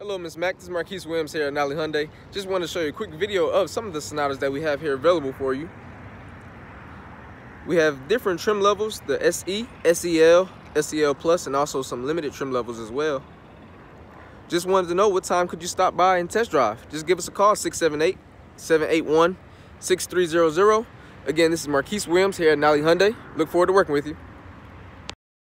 Hello, Miss Mac. This is Marquise Williams here at Nalley Hyundai. Just wanted to show you a quick video of some of the Sonatas that we have here available for you. We have different trim levels, the SE, SEL, SEL Plus, and also some limited trim levels as well. Just wanted to know what time could you stop by and test drive. Just give us a call, 678-781-6300. Again, this is Marquise Williams here at Nalley Hyundai. Look forward to working with you.